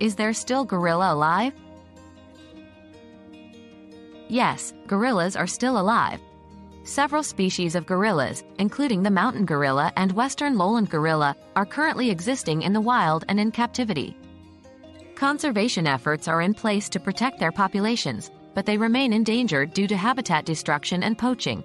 Is there still gorilla alive? Yes, gorillas are still alive. Several species of gorillas, including the mountain gorilla and western lowland gorilla, are currently existing in the wild and in captivity. Conservation efforts are in place to protect their populations, but they remain endangered due to habitat destruction and poaching,